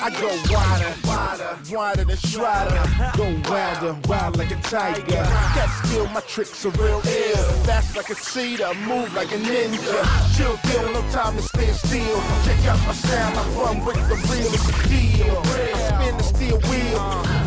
I go wider, wider, wider than Strider. Go wilder, wild like a tiger. That skill, my tricks are real ill. Fast like a cedar, move like a ninja. Chill, kill, no time to stand still. Check out my sound, I run with the realest deal. I spin the steel wheel.